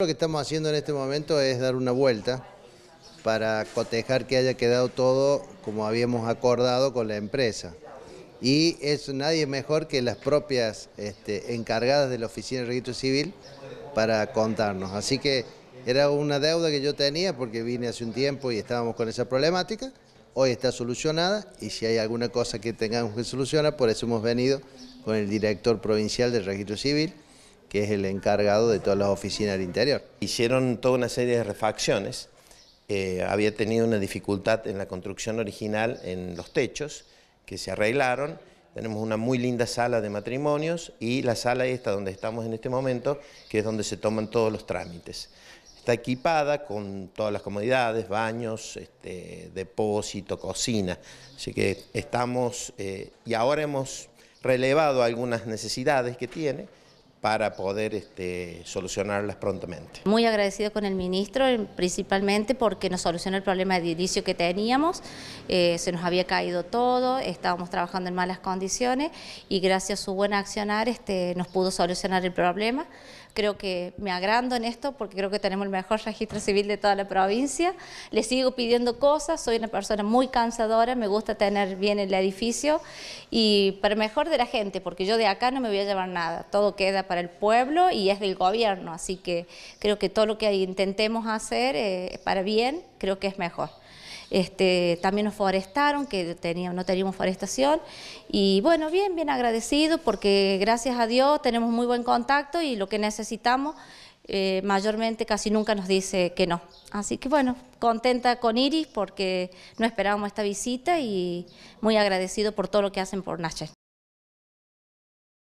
Lo que estamos haciendo en este momento es dar una vuelta para cotejar que haya quedado todo como habíamos acordado con la empresa. Y es nadie mejor que las propias este, encargadas de la Oficina de Registro Civil para contarnos. Así que era una deuda que yo tenía porque vine hace un tiempo y estábamos con esa problemática. Hoy está solucionada y si hay alguna cosa que tengamos que solucionar, por eso hemos venido con el director provincial del Registro Civil que es el encargado de todas las oficinas del interior. Hicieron toda una serie de refacciones, eh, había tenido una dificultad en la construcción original en los techos, que se arreglaron, tenemos una muy linda sala de matrimonios y la sala esta donde estamos en este momento, que es donde se toman todos los trámites. Está equipada con todas las comodidades, baños, este, depósito, cocina, así que estamos, eh, y ahora hemos relevado algunas necesidades que tiene, para poder este, solucionarlas prontamente. Muy agradecido con el ministro, principalmente porque nos solucionó el problema de inicio que teníamos, eh, se nos había caído todo, estábamos trabajando en malas condiciones y gracias a su buen accionar este, nos pudo solucionar el problema. Creo que me agrando en esto porque creo que tenemos el mejor registro civil de toda la provincia. Le sigo pidiendo cosas, soy una persona muy cansadora, me gusta tener bien el edificio y para mejor de la gente, porque yo de acá no me voy a llevar nada, todo queda para el pueblo y es del gobierno, así que creo que todo lo que intentemos hacer eh, para bien, creo que es mejor. Este, también nos forestaron, que teníamos, no teníamos forestación, y bueno, bien, bien agradecido porque gracias a Dios tenemos muy buen contacto y lo que necesitamos eh, mayormente casi nunca nos dice que no. Así que bueno, contenta con Iris porque no esperábamos esta visita y muy agradecido por todo lo que hacen por Nachel.